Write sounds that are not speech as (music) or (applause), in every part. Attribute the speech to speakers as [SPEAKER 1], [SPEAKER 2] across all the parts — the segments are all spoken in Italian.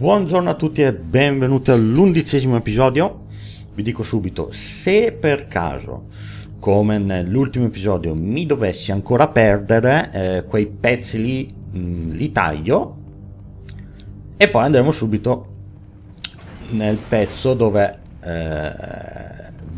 [SPEAKER 1] Buongiorno a tutti e benvenuti all'undicesimo episodio. Vi dico subito, se per caso, come nell'ultimo episodio, mi dovessi ancora perdere, eh, quei pezzi lì mh, li taglio e poi andremo subito nel pezzo dove, eh,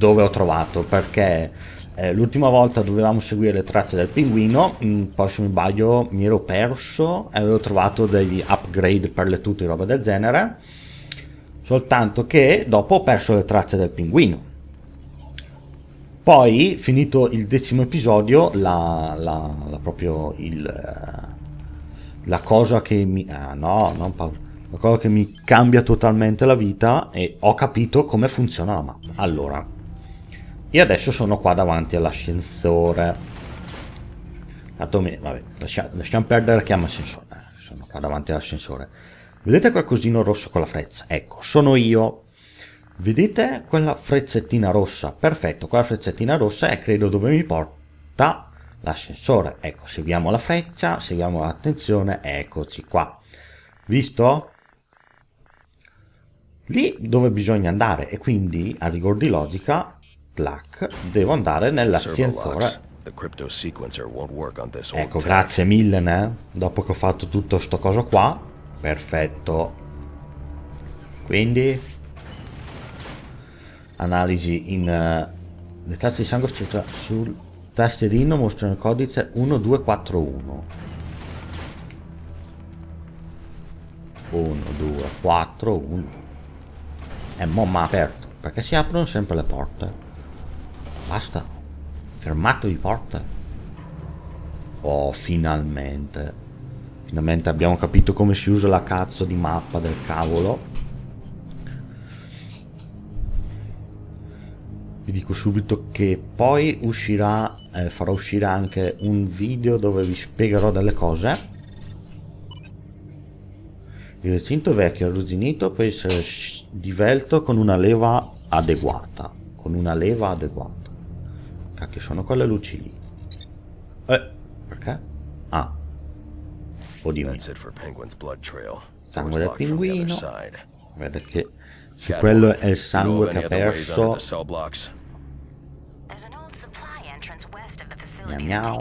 [SPEAKER 1] dove ho trovato, perché eh, l'ultima volta dovevamo seguire le tracce del pinguino, mm, poi se mi sbaglio mi ero perso e avevo trovato degli upgrade per le tute e roba del genere, soltanto che dopo ho perso le tracce del pinguino. Poi, finito il decimo episodio, la, la, la proprio il, la cosa che mi... Ah, no, non paura. La cosa che mi cambia totalmente la vita e ho capito come funziona la mappa. Allora, io adesso sono qua davanti all'ascensore. Tanto me, vabbè, lascia, lasciamo perdere chiama ascensore. Eh, sono qua davanti all'ascensore. Vedete quel cosino rosso con la freccia? Ecco, sono io. Vedete quella freccettina rossa? Perfetto, quella freccettina rossa è credo dove mi porta l'ascensore. Ecco, seguiamo la freccia, seguiamo l'attenzione, eccoci qua. Visto? Lì dove bisogna andare e quindi a rigor di logica Slack, devo andare nell'ascensore. Ecco, grazie mille, né? Dopo che ho fatto tutto sto coso qua, perfetto. Quindi, analisi in... Uh, le tracce di sangue sul tastierino mostrano il codice 1241. 1, 2, 4, 1. E mo' mi ha aperto. Perché si aprono sempre le porte? Basta. Fermatevi porta. Oh, finalmente. Finalmente abbiamo capito come si usa la cazzo di mappa del cavolo. Vi dico subito che poi uscirà, eh, farò uscire anche un video dove vi spiegherò delle cose. Il recinto vecchio arrugginito può essere divelto con una leva adeguata. Con una leva adeguata. Cacchio, sono quelle luci lì. Eh, perché? Ah. Oddio. Sangue del pinguino. Vede che se quello è il sangue che ha perso... Miau.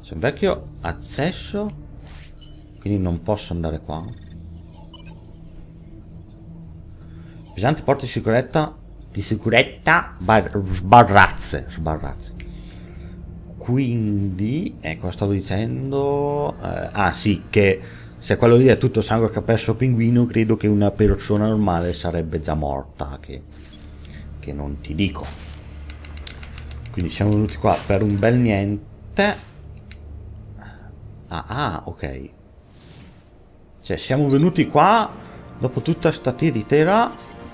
[SPEAKER 1] C'è un vecchio accesso. Quindi non posso andare qua. Pesante porta di sicurezza di sicurezza bar sbarrazze, sbarrazze. Quindi, ecco, stavo dicendo... Eh, ah sì, che se quello lì è tutto sangue che ha perso pinguino, credo che una persona normale sarebbe già morta, che, che non ti dico. Quindi siamo venuti qua per un bel niente. Ah, ah, ok. Cioè, siamo venuti qua dopo tutta sta tiritera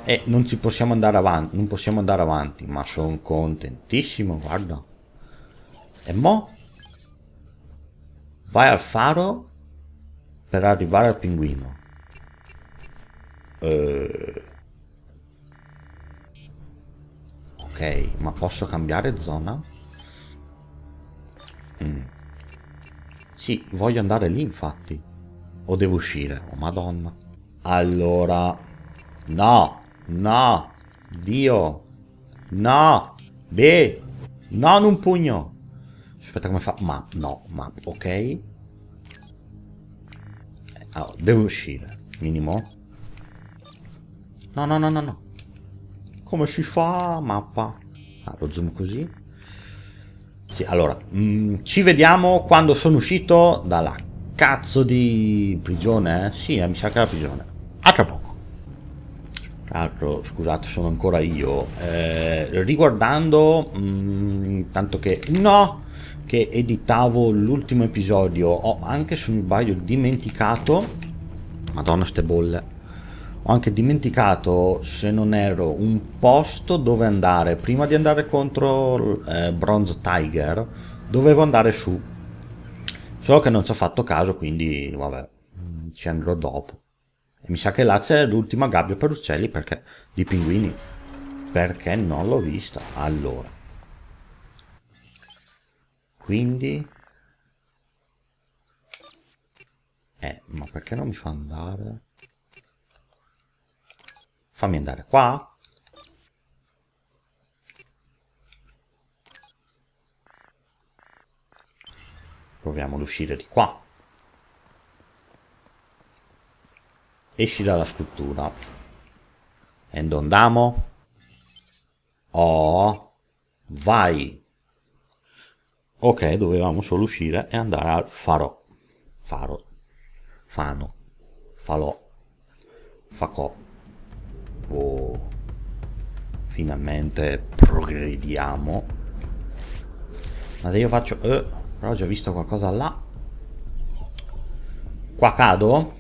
[SPEAKER 1] e non ci possiamo andare avanti, non possiamo andare avanti, ma sono contentissimo, guarda. E mo? Vai al faro per arrivare al pinguino. Uh... Ok, ma posso cambiare zona? Mm. Sì, voglio andare lì infatti. O devo uscire? Oh madonna. Allora... No! No. Dio. No. B. Non un pugno. Aspetta come fa. Ma, no, ma, ok. Allora, devo uscire. Minimo. No, no, no, no, no. Come si fa? Mappa. Ah, lo zoom così. Sì, allora, mh, mm, ci vediamo quando sono uscito dalla cazzo di prigione, eh? Sì, eh, mi sa che è la prigione. A tra poco altro scusate sono ancora io. Eh, riguardando mh, mm, tanto che no che editavo l'ultimo episodio ho anche se non sbaglio dimenticato madonna ste bolle ho anche dimenticato se non ero un posto dove andare. Prima di andare contro eh, Bronze Tiger dovevo andare su. Solo che non ci ho fatto caso quindi vabbè ci andrò dopo e mi sa che là c'è l'ultima gabbia per uccelli perché di pinguini. Perché non l'ho vista. Allora. Quindi... Eh, ma perché non mi fa andare? Fammi andare qua. Proviamo ad uscire di qua. Esci dalla struttura. E andiamo. Oh. Vai. Ok, dovevamo solo uscire e andare al faro. Faro. Fano. Falò. Facò. Oh. Finalmente progrediamo. Ma se io faccio... Eh, però ho già visto qualcosa là. Qua cado?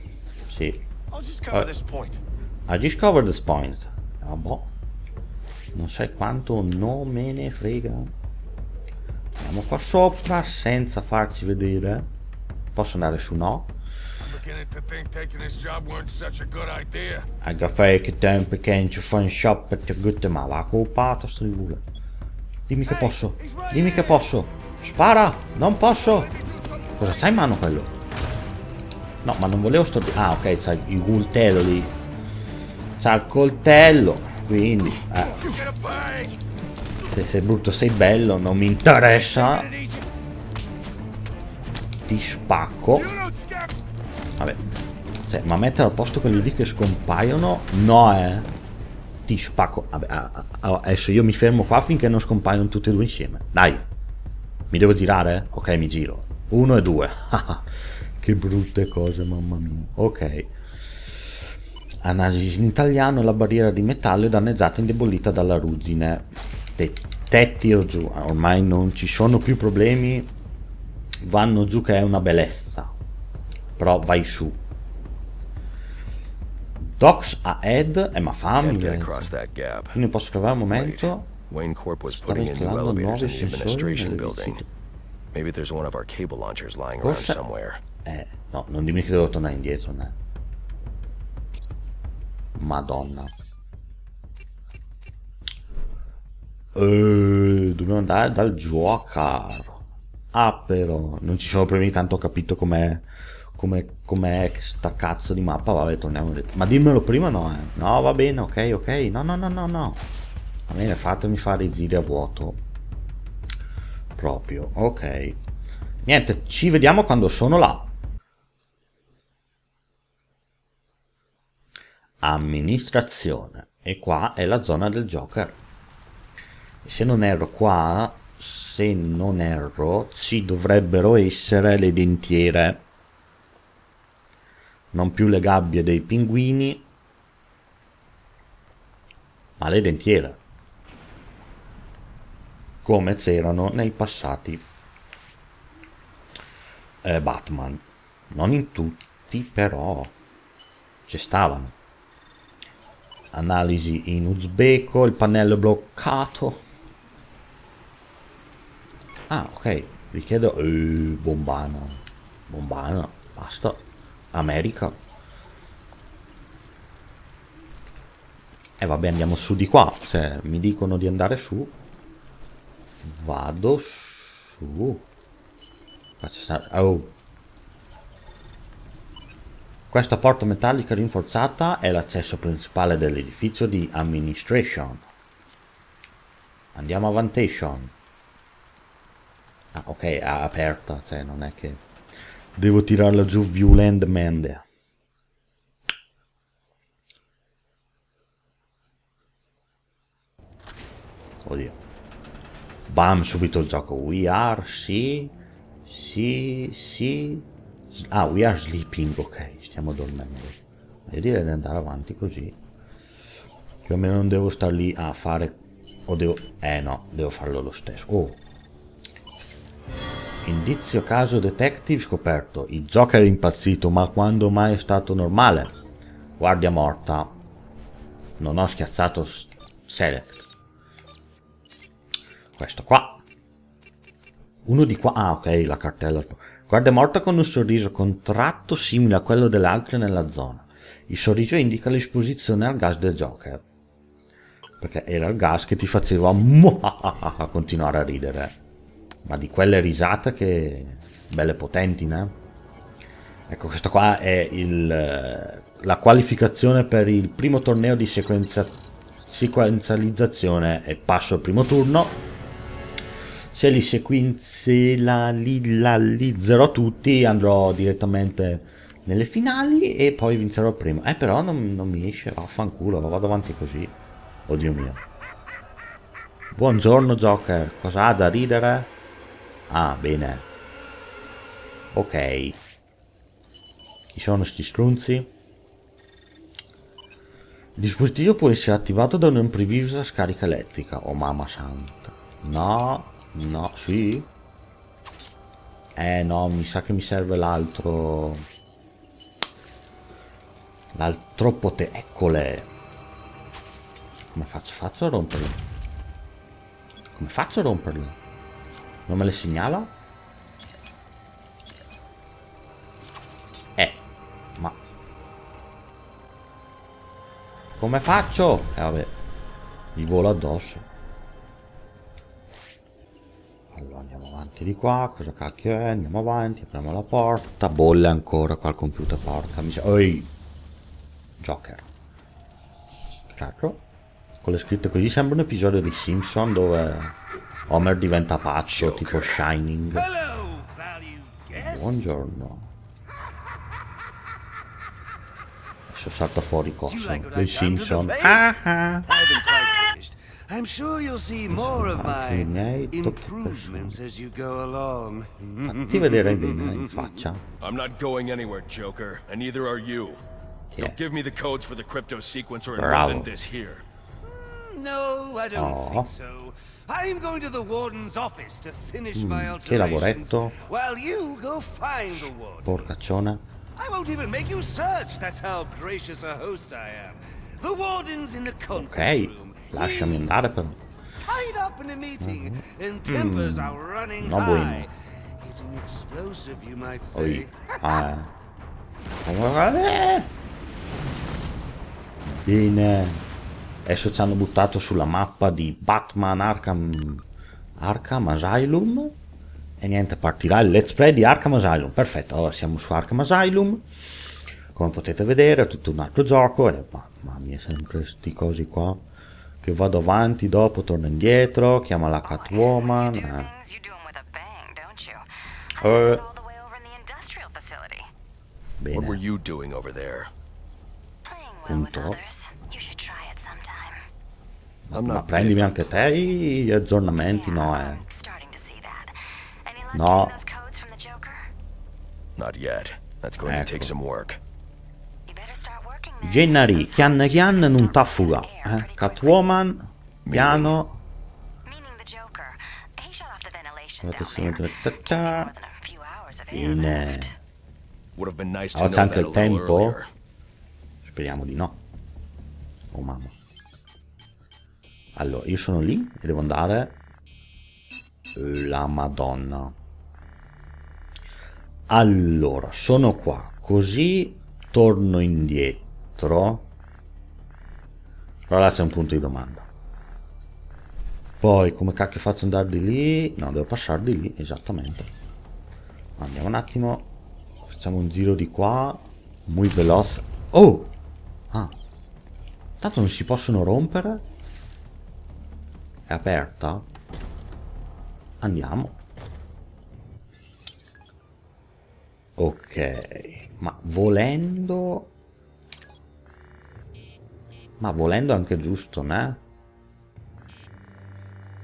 [SPEAKER 1] Sì. Uh, I just covered this point. Ah, boh. Non sai quanto non me ne frega. Andiamo qua sopra senza farci vedere. Posso andare su no? Got fake tempo che ci fa un shop e ti gutte ma va occupato sto di culo. Dimmi che posso. Dimmi che posso. Spara! Non posso! Cosa c'hai in mano quello? No, ma non volevo sto... Ah, ok, c'ha il coltello lì. C'ha il coltello. Quindi... Eh. Se sei brutto sei bello, non mi interessa. Ti spacco. Vabbè. Cioè, ma mettere al posto quelli lì che scompaiono? No, eh. Ti spacco. Vabbè, adesso io mi fermo qua finché non scompaiono tutti e due insieme. Dai. Mi devo girare? Ok, mi giro. Uno e due. (laughs) che brutte cose, mamma mia. Ok. Analisi in italiano, la barriera di metallo è danneggiata e indebolita dalla ruggine. Te, te tiro giù, ormai non ci sono più problemi, vanno giù che è una bellezza. Però vai su. Docks ahead, eh ma fammi. Quindi posso trovare un momento. Wayne Corp was putting in new elevators in the administration building. Maybe there's one of our cable launchers lying around somewhere. Eh, no, non dimmi che devo tornare indietro, né? Madonna. Eh, dobbiamo andare dal Joker. Ah, però, non ci sono problemi, tanto ho capito com'è come com'è sta cazzo di mappa. Vabbè, torniamo. Ma dimmelo prima, no, eh. No, va bene, ok, ok. No, no, no, no, no. Va bene, fatemi fare i giri a vuoto. Proprio, ok. Niente, ci vediamo quando sono là. Amministrazione e qua è la zona del Joker. Se non erro qua se non erro ci dovrebbero essere le dentiere. Non più le gabbie dei pinguini ma le dentiere. Come c'erano nei passati eh, Batman. Non in tutti però ci stavano analisi in uzbeko, il pannello è bloccato. Ah, ok, richiedo... Eh, bombana. Bombana, basta. America. E eh, vabbè, andiamo su di qua. Se mi dicono di andare su, vado su. Oh, questa porta metallica rinforzata è l'accesso principale dell'edificio di Administration. Andiamo a Vantation. Ah, ok, è aperta, cioè non è che... Devo tirarla giù violentamente. Oddio. Bam, subito il gioco. We are, sì, sì, sì. Ah, we are sleeping, ok, stiamo dormendo. Io direi di andare avanti così. Più o meno non devo star lì a fare... O devo... Eh no, devo farlo lo stesso. Oh. Indizio caso detective scoperto. Il Joker è impazzito, ma quando mai è stato normale? Guardia morta. Non ho schiazzato select. Questo qua. Uno di qua. Ah, ok, la cartella. Guarda morta con un sorriso contratto simile a quello delle altre nella zona. Il sorriso indica l'esposizione al gas del Joker. Perché era il gas che ti faceva (laughs) continuare a ridere. Ma di quelle risate che... belle potenti, né? Ecco, questa qua è il, la qualificazizione per il primo torneo di sequenza, sequenzializzazione e passo al primo turno. Se li sequenzializzerò tutti andrò direttamente nelle finali e poi vincerò il primo. Eh però non, non mi esce, vaffanculo, vado avanti così. Oddio mio. Buongiorno Joker, cosa ha da ridere? Ah, bene. Ok. Chi sono sti strunzi? Il dispositivo può essere attivato da un'imprevista scarica elettrica. Oh mamma santa. No, no, sì. Eh no, mi sa che mi serve l'altro... L'altro potere... Eccole. Come faccio? Faccio a romperlo? Come faccio a romperlo? Non me le segnala? Come faccio? Eh vabbè. Gli volo addosso. Allora andiamo avanti di qua. Cosa cacchio è? Andiamo avanti. Apriamo la porta. Bolle ancora qua il computer. Porca miseria. Oi. Joker. Cacchio. Con le scritte così sembra un episodio di Simpson dove Homer diventa pazzo tipo Shining. Buongiorno. adesso salta fuori cosa dei Simpson ah, ah. I'm sure you'll see more of my improvements as you go along. Ti vedrai bene in faccia. I'm not going anywhere, Joker, and neither are you. Yeah. Don't give me the codes for the crypto sequencer and run this here. No, I don't oh. think so. I'm going to the warden's office to finish mm, my alterations. Che lavoretto. While you go find the warden. Porcacciona. I won't even make you search. That's how gracious a host I am. The warden's in the conference room. Lasciami andare però. Tied up in a meeting mm. no might say. (laughs) Ah. Bene. Adesso ci hanno buttato sulla mappa di Batman Arkham Arkham Asylum e niente, partirà il let's play di Arkham Asylum. Perfetto, ora siamo su Arkham Asylum. Come potete vedere è tutto un altro gioco. E, mamma mia, sempre questi cosi qua. Che vado avanti, dopo torno indietro. Chiama la Catwoman. Eh. Uh, bene. Punto. Ma prendimi anche te gli aggiornamenti, no eh. No. Not yet. That's going ecco. to take some work. Gennari, Kian Kian non taffuga. Eh? Catwoman, piano. Bene. Oggi c'è anche il tempo? Speriamo di no. Oh mamma. Allora, io sono lì e devo andare... La madonna. Allora, sono qua, così torno indietro. Allora là c'è un punto di domanda. Poi, come cacchio faccio andare di lì? No, devo passare di lì, esattamente. Andiamo un attimo. Facciamo un giro di qua. Muy veloce. Oh! Ah. Tanto non si possono rompere. È aperta? Andiamo. Ok, ma volendo... Ma volendo anche giusto, né?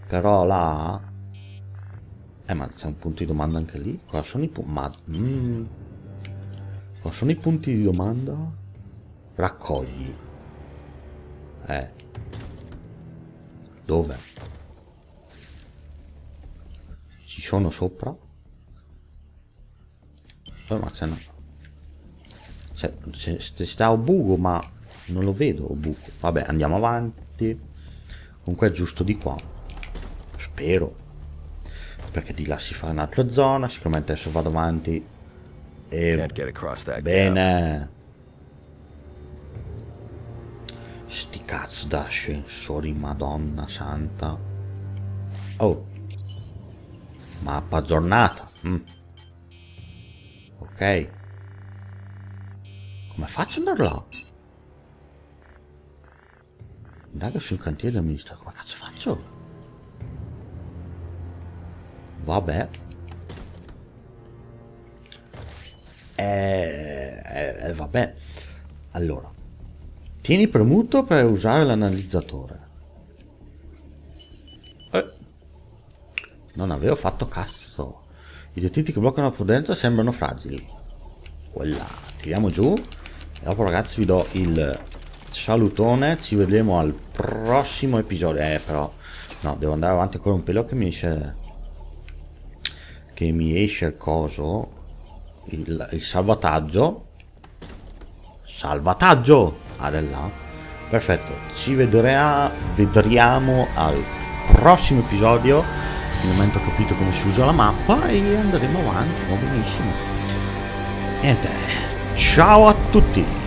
[SPEAKER 1] Però là... Eh, ma c'è un punto di domanda anche lì? Cosa sono i punti... Ma... Mm. Cosa sono i punti di domanda? Raccogli. Eh. Dove? Ci sono sopra? ma c'è. C'è, c'è, sta un buco ma non lo vedo un buco. Vabbè andiamo avanti. Comunque è giusto di qua. Spero. Perché di là si fa un'altra zona. Sicuramente adesso vado avanti. E... Bene. Sti cazzo d'ascensori, madonna santa. Oh. Mappa aggiornata. Mm ok Come faccio ad andare là? Indaga sul cantiere amministrativo. Come cazzo faccio? Vabbè. Eh, eh, vabbè. Allora. Tieni premuto per usare l'analizzatore. Eh. Non avevo fatto cazzo. I detriti che bloccano la prudenza sembrano fragili. Quella. Tiriamo giù. E dopo ragazzi vi do il salutone. Ci vedremo al prossimo episodio. Eh però. No, devo andare avanti ancora un pelo che mi esce... Che mi esce il coso. Il, il salvataggio. Salvataggio! Ah. Perfetto. Ci vedrà, vedremo al prossimo episodio. Momento ho capito come si usa la mappa e andremo avanti. Va benissimo. Niente. Ciao a tutti!